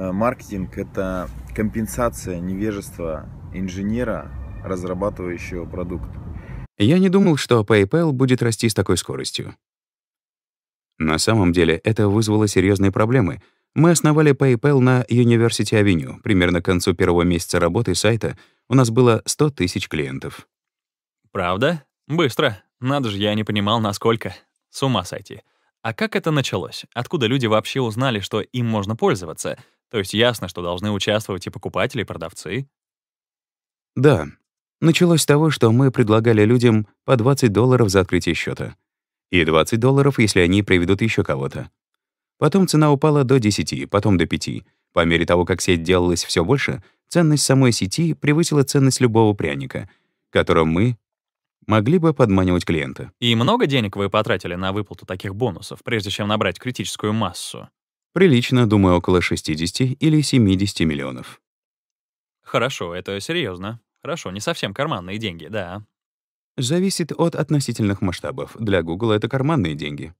Э, маркетинг – это компенсация невежества инженера, разрабатывающего продукт. Я не думал, что PayPal будет расти с такой скоростью. На самом деле это вызвало серьезные проблемы. Мы основали PayPal на University Avenue. Примерно к концу первого месяца работы сайта у нас было 100 тысяч клиентов. Правда? Быстро. Надо же, я не понимал, насколько. С ума сойти. А как это началось? Откуда люди вообще узнали, что им можно пользоваться? То есть ясно, что должны участвовать и покупатели, и продавцы? Да. Началось с того, что мы предлагали людям по 20 долларов за открытие счета. И 20 долларов, если они приведут еще кого-то. Потом цена упала до 10, потом до 5. По мере того, как сеть делалась все больше, ценность самой сети превысила ценность любого пряника, которым мы могли бы подманивать клиента. И много денег вы потратили на выплату таких бонусов, прежде чем набрать критическую массу? Прилично, думаю, около 60 или 70 миллионов. Хорошо, это серьезно. Хорошо, не совсем карманные деньги, да. Зависит от относительных масштабов. Для Google это карманные деньги.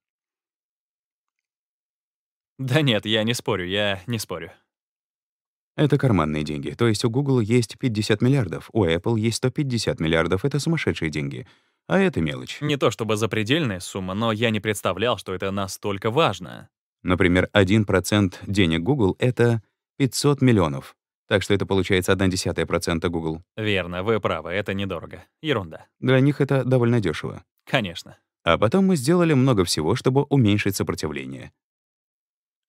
Да нет, я не спорю, я не спорю. Это карманные деньги. То есть у Google есть 50 миллиардов, у Apple есть 150 миллиардов. Это сумасшедшие деньги. А это мелочь. Не то чтобы запредельная сумма, но я не представлял, что это настолько важно. Например, 1% денег Google — это 500 миллионов. Так что это получается 1 процента Google. Верно, вы правы, это недорого. Ерунда. Для них это довольно дешево. Конечно. А потом мы сделали много всего, чтобы уменьшить сопротивление.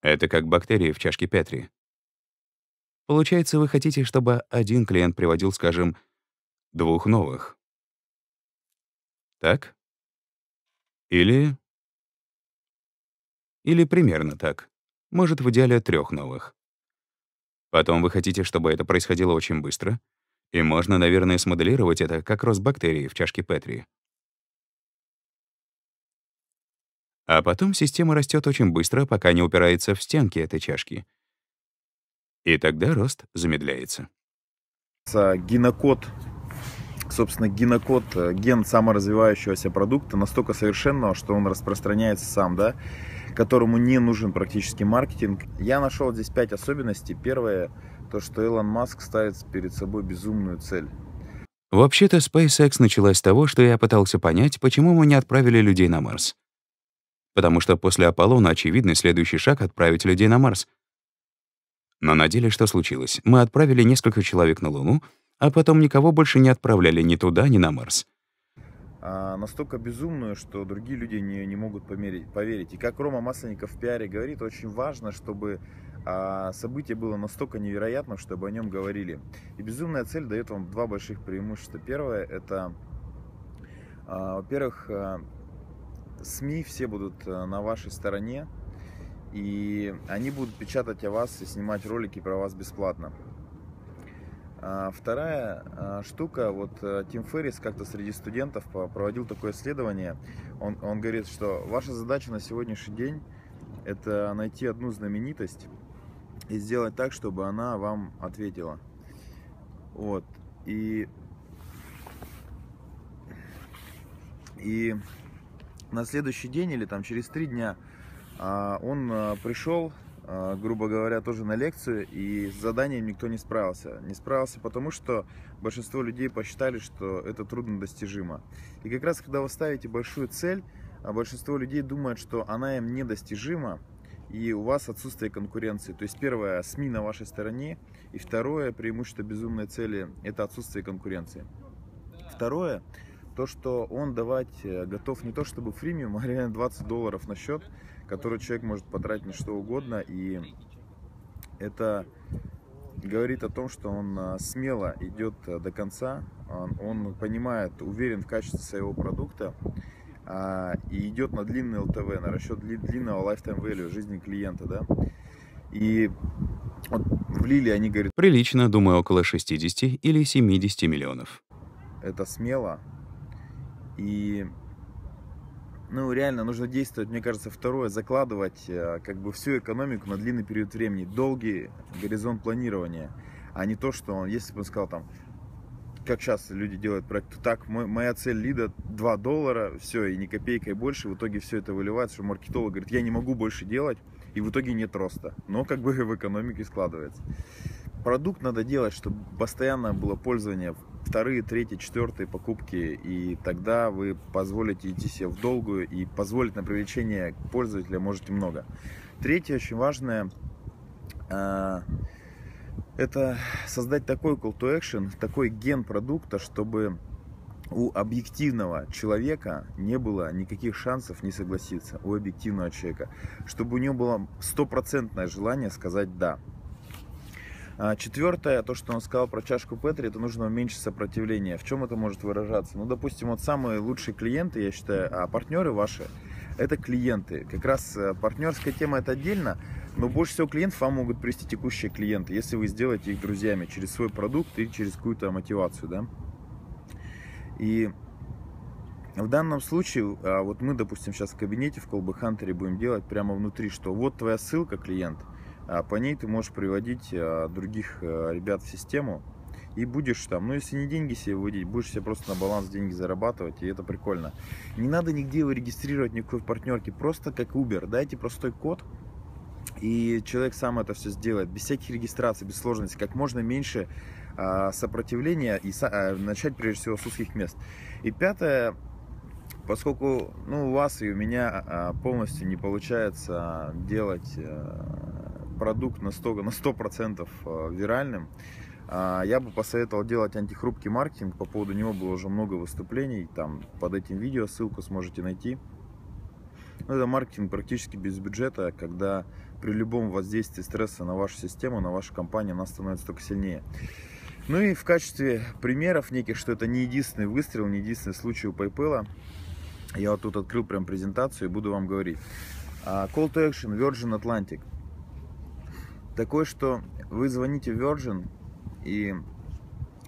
Это как бактерии в чашке Петри. Получается, вы хотите, чтобы один клиент приводил, скажем, двух новых. Так? Или или примерно так. Может, в идеале трех новых. Потом вы хотите, чтобы это происходило очень быстро. И можно, наверное, смоделировать это как рост бактерий в чашке Петри. А потом система растет очень быстро, пока не упирается в стенки этой чашки. И тогда рост замедляется. Генокод, собственно, генокод, э, ген саморазвивающегося продукта настолько совершенного, что он распространяется сам, да, которому не нужен практически маркетинг. Я нашел здесь пять особенностей. Первое, то, что Илон Маск ставит перед собой безумную цель. Вообще-то SpaceX началась с того, что я пытался понять, почему мы не отправили людей на Марс. Потому что после Аполлона очевидный следующий шаг — отправить людей на Марс. Но на деле что случилось? Мы отправили несколько человек на Луну, а потом никого больше не отправляли ни туда, ни на Марс настолько безумную, что другие люди не, не могут померить, поверить. И как Рома Масленников в пиаре говорит, очень важно, чтобы а, событие было настолько невероятным, чтобы о нем говорили. И безумная цель дает вам два больших преимущества. Первое это, а, во-первых, а, СМИ все будут а, на вашей стороне, и они будут печатать о вас и снимать ролики про вас бесплатно. А вторая а, штука, вот э, Тим Феррис как-то среди студентов проводил такое исследование. Он, он говорит, что ваша задача на сегодняшний день это найти одну знаменитость и сделать так, чтобы она вам ответила. Вот. И, и на следующий день или там через три дня а, он пришел грубо говоря, тоже на лекцию, и с заданием никто не справился. Не справился потому, что большинство людей посчитали, что это трудно достижимо. И как раз, когда вы ставите большую цель, а большинство людей думает, что она им недостижима, и у вас отсутствие конкуренции. То есть первое, СМИ на вашей стороне, и второе, преимущество безумной цели, это отсутствие конкуренции. Второе, то, что он давать э, готов не то чтобы фримиум, а реально 20 долларов на счет, который человек может потратить на что угодно. И это говорит о том, что он а, смело идет а, до конца, он, он понимает, уверен в качестве своего продукта а, и идет на длинный ЛТВ, на расчет длинного lifetime value жизни клиента, да. И вот в Лиле они говорят... Прилично, думаю, около 60 или 70 миллионов. Это смело. И ну, реально нужно действовать, мне кажется, второе, закладывать э, как бы всю экономику на длинный период времени, долгий горизонт планирования, а не то, что он, если бы он сказал там, как сейчас люди делают проект, так, мой, моя цель лида 2 доллара, все, и ни копейкой больше, в итоге все это выливается, что маркетолог говорит, я не могу больше делать, и в итоге нет роста. Но как бы в экономике складывается. Продукт надо делать, чтобы постоянно было пользование, вторые, третьи, четвертые покупки, и тогда вы позволите идти себе в долгую и позволить на привлечение пользователя можете много. Третье, очень важное, а, это создать такой call to action, такой ген продукта, чтобы у объективного человека не было никаких шансов не согласиться, у объективного человека, чтобы у него было стопроцентное желание сказать «да». А четвертое, то, что он сказал про чашку Петри, это нужно уменьшить сопротивление. В чем это может выражаться? Ну, допустим, вот самые лучшие клиенты, я считаю, а партнеры ваши, это клиенты. Как раз э, партнерская тема это отдельно, но больше всего клиентов вам могут привести текущие клиенты, если вы сделаете их друзьями через свой продукт и через какую-то мотивацию, да. И в данном случае, а, вот мы, допустим, сейчас в кабинете в Колбы Хантере будем делать прямо внутри, что вот твоя ссылка, клиент, по ней ты можешь приводить а, других ребят в систему, и будешь там, ну если не деньги себе выводить, будешь себе просто на баланс деньги зарабатывать, и это прикольно. Не надо нигде его регистрировать, никакой партнерке, просто как Uber, дайте простой код, и человек сам это все сделает, без всяких регистраций, без сложностей, как можно меньше а, сопротивления и а, начать прежде всего с узких мест. И пятое, поскольку ну, у вас и у меня а, полностью не получается делать продукт на 100, на 100% виральным, я бы посоветовал делать антихрупкий маркетинг. По поводу него было уже много выступлений. Там под этим видео ссылку сможете найти. Ну, это маркетинг практически без бюджета, когда при любом воздействии стресса на вашу систему, на вашу компанию, она становится только сильнее. Ну и в качестве примеров неких, что это не единственный выстрел, не единственный случай у PayPal, я вот тут открыл прям презентацию и буду вам говорить. А, call to action Virgin Atlantic. Такое, что вы звоните Virgin и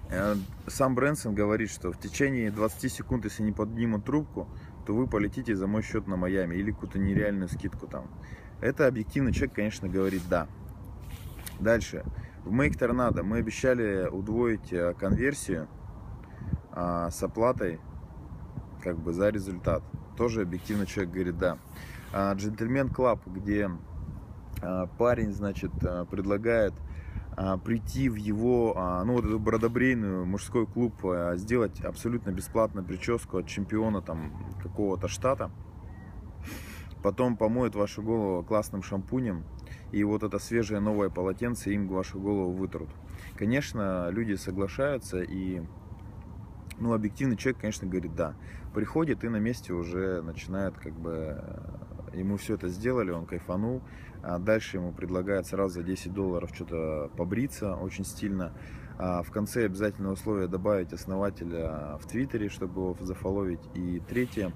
э, сам Брэнсон говорит, что в течение 20 секунд, если не поднимут трубку, то вы полетите за мой счет на Майами или какую-то нереальную скидку там. Это объективно человек, конечно, говорит да. Дальше. В Make Tornado мы обещали удвоить э, конверсию а, с оплатой как бы за результат. Тоже объективно человек говорит да. Gentlemen Club, где а, парень, значит, а, предлагает а, прийти в его, а, ну вот эту брадобрейную мужской клуб, а, сделать абсолютно бесплатно прическу от чемпиона там какого-то штата, потом помоет вашу голову классным шампунем, и вот это свежее новое полотенце им вашу голову вытрут. Конечно, люди соглашаются, и ну, объективный человек, конечно, говорит да. Приходит и на месте уже начинает как бы ему все это сделали, он кайфанул. А дальше ему предлагают сразу за 10 долларов что-то побриться очень стильно. А в конце обязательное условие добавить основателя в Твиттере, чтобы его зафоловить. И третье,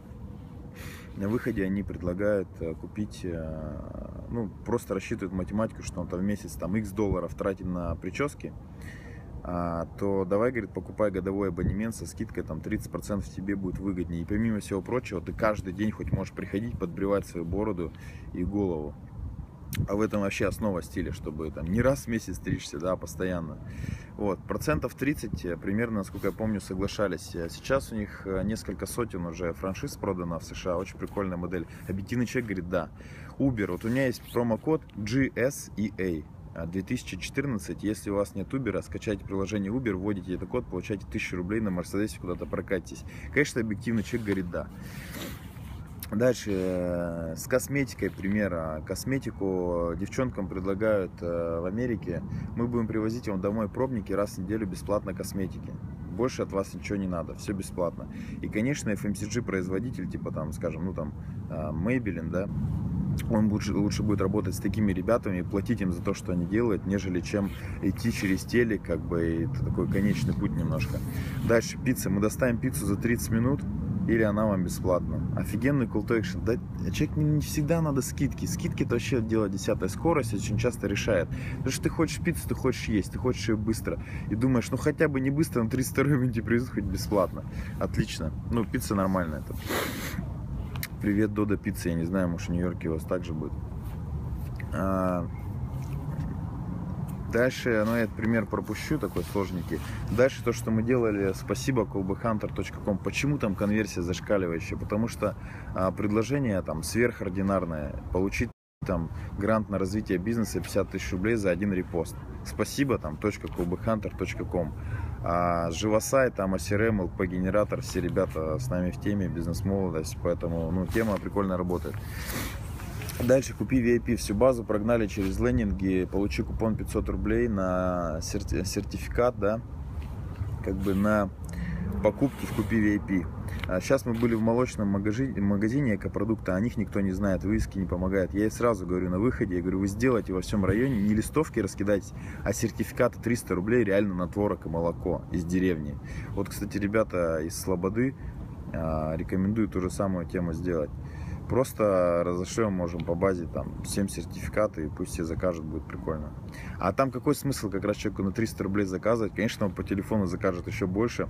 на выходе они предлагают э, купить, э, ну, просто рассчитывают математику, что он там в месяц там x долларов тратит на прически, то давай, говорит, покупай годовой абонемент со скидкой, там 30% тебе будет выгоднее. И помимо всего прочего, ты каждый день хоть можешь приходить, подбривать свою бороду и голову. А в этом вообще основа стиля, чтобы там не раз в месяц стричься, да, постоянно. Вот, процентов 30 э, примерно, насколько я помню, соглашались. Э, сейчас у них э, несколько сотен уже франшиз продано в США, очень прикольная модель. Объективный человек говорит, да. Uber, вот у меня есть промокод GSEA. 2014, если у вас нет Uber, скачайте приложение Uber, вводите этот код, получаете 1000 рублей на Мерседесе, куда-то прокатитесь. Конечно, объективный человек говорит да. Дальше э, с косметикой примера. Косметику девчонкам предлагают э, в Америке. Мы будем привозить вам домой пробники раз в неделю бесплатно косметики. Больше от вас ничего не надо, все бесплатно. И, конечно, FMCG производитель, типа там, скажем, ну там э, Maybelline, да, он лучше, лучше будет работать с такими ребятами и платить им за то, что они делают, нежели чем идти через телек, как бы, и это такой конечный путь немножко. Дальше пицца. Мы доставим пиццу за 30 минут, или она вам бесплатна. Офигенный call to action. Да, человек не всегда надо скидки. Скидки это вообще дело десятая скорость очень часто решает. Потому что ты хочешь пиццу, ты хочешь есть, ты хочешь ее быстро. И думаешь, ну хотя бы не быстро, на 32 минуте привезут хоть бесплатно. Отлично. Ну, пицца нормальная. Это. Привет, Дода Пицца. Я не знаю, может в Нью-Йорке у вас также будет. А, Дальше, ну, я этот пример пропущу, такой сложненький. Дальше то, что мы делали, спасибо колбыхантер.ком. Почему там конверсия зашкаливающая? Потому что а, предложение там сверхординарное. Получить там грант на развитие бизнеса 50 тысяч рублей за один репост. Спасибо, там, .clubhunter.com. А Живосайт, там, ACRM, LP генератор, все ребята с нами в теме, бизнес-молодость, поэтому, ну, тема прикольно работает. Дальше купи VIP, всю базу прогнали через лендинги, получи купон 500 рублей на серти- сертификат, да, как бы на покупки в купи VIP. А сейчас мы были в молочном магазине, магазине экопродукта, о них никто не знает, вывески не помогают. Я ей сразу говорю на выходе, я говорю, вы сделайте во всем районе не листовки раскидайте, а сертификаты 300 рублей реально на творог и молоко из деревни. Вот, кстати, ребята из Слободы а, рекомендую ту же самую тему сделать. Просто разошлем, можем по базе там 7 сертификатов и пусть все закажут, будет прикольно. А там какой смысл как раз человеку на 300 рублей заказывать? Конечно, он по телефону закажет еще больше,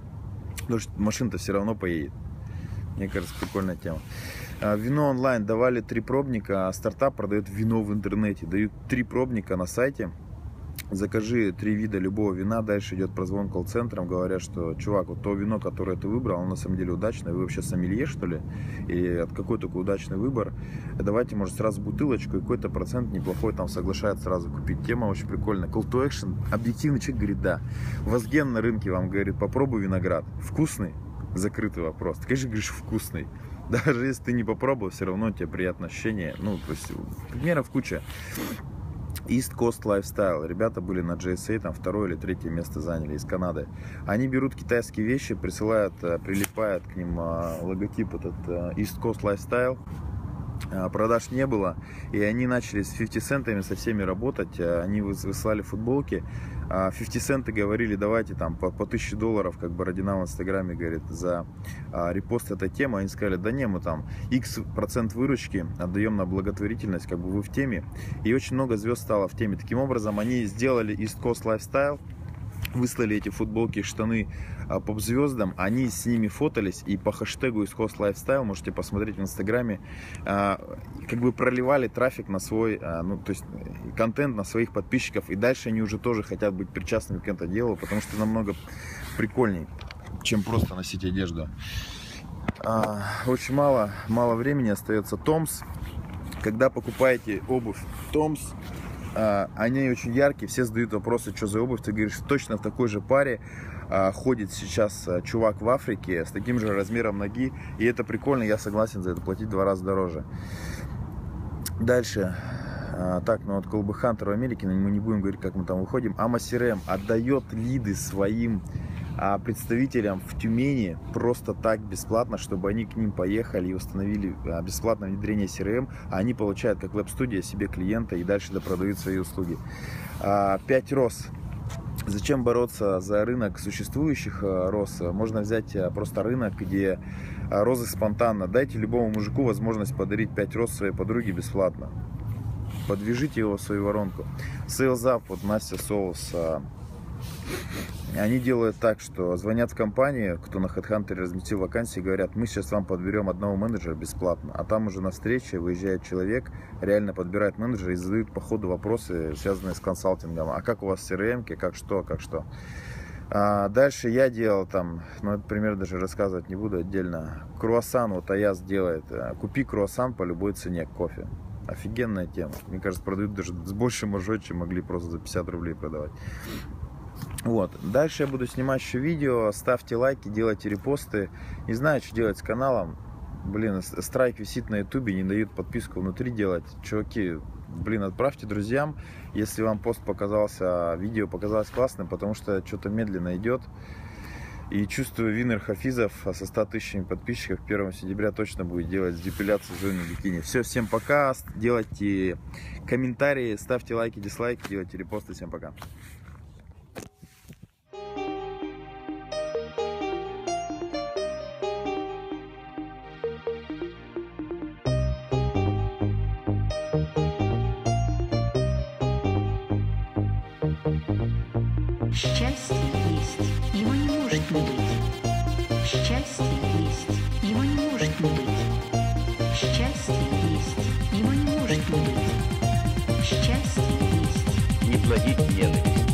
потому что машина-то все равно поедет. Мне кажется, прикольная тема. А, Вино онлайн давали три пробника, а стартап продает вино в интернете. Дают три пробника на сайте. Закажи три вида любого вина, дальше идет прозвон колл-центром, говорят, что, чувак, вот то вино, которое ты выбрал, оно на самом деле удачное, вы вообще сомелье, что ли? И от какой такой удачный выбор? Давайте, может, сразу бутылочку, и какой-то процент неплохой там соглашается сразу купить. Тема очень прикольная. Call to action, объективный человек говорит, да. Возген на рынке вам говорит, попробуй виноград. Вкусный? Закрытый вопрос. Ты, конечно, говоришь, вкусный. Даже если ты не попробовал, все равно у тебя приятное ощущение. Ну, то есть, примеров куча. East Coast Lifestyle. Ребята были на JSA, там второе или третье место заняли из Канады. Они берут китайские вещи, присылают, э, прилипают к ним э, логотип этот э, East Coast Lifestyle. А, Продаж не было, и они начали с 50 центами со всеми работать. А, Они выс- высылали футболки. А 50 центы говорили, давайте там по, по 1000 долларов, как Бородина в Инстаграме говорит, за а, репост этой темы. Они сказали, да не, мы там X процент выручки отдаем на благотворительность, как бы вы в теме. И очень много звезд стало в теме. Таким образом, они сделали East Coast Lifestyle, выслали эти футболки штаны а, поп-звездам, они с ними фотались и по хэштегу Coast Lifestyle, можете посмотреть в Инстаграме, а, как бы проливали трафик на свой, а, ну, то есть э, контент на своих подписчиков, и дальше они уже тоже хотят быть причастными к этому делу, потому что намного прикольней, чем просто носить одежду. Очень мало, мало времени остается. Томс, когда покупаете обувь Томс, они очень яркие, все задают вопросы, что за обувь. Ты говоришь, точно в такой же паре а, ходит сейчас а, чувак в Африке с таким же размером ноги. И это прикольно, я согласен за это платить два раза дороже. Дальше. А, Так, ну вот Колбы Хантер в Америке, мы не будем говорить, как мы там выходим. Ама CRM отдает лиды своим а, представителям в Тюмени просто так бесплатно, чтобы они к ним поехали и установили а, бесплатное внедрение CRM, а они получают как веб-студия себе клиента и дальше допродают свои услуги. 5 роз. Зачем бороться за рынок существующих а, роз? Можно взять а, просто рынок, где а, розы спонтанно. Дайте любому мужику возможность подарить 5 роз своей подруге бесплатно. Подвяжите его в свою воронку. Sales Up, вот Настя Соус, а, они делают так, что звонят в компанию, кто на HeadHunter разместил вакансии, говорят, мы сейчас вам подберем одного менеджера бесплатно. А там уже на встрече выезжает человек, реально подбирает менеджера и задают по ходу вопросы, связанные с консалтингом. А как у вас CRM, как что, как что. А дальше я делал там, ну этот пример даже рассказывать не буду отдельно. Круассан вот Аяз делает. А, Купи круассан по любой цене кофе. Офигенная тема. Мне кажется, продают даже с большей маржой, чем могли просто за 50 рублей продавать. Вот. Дальше я буду снимать еще видео. Ставьте лайки, делайте репосты. Не знаю, что делать с каналом. Блин, страйк висит на ютубе, не дают подписку внутри делать. Чуваки, блин, отправьте друзьям, если вам пост показался, видео показалось классным, потому что что-то медленно идет. И чувствую, Винер Хафизов со 100 тысячами подписчиков 1 сентября точно будет делать с депиляцией зоны бикини. Все, всем пока. Делайте комментарии, ставьте лайки, дизлайки, делайте репосты. Всем пока. Счастье есть, его не может не быть. Счастье есть, его не может не быть. Счастье есть, его не может не быть. Счастье есть. Не плодить ненависть.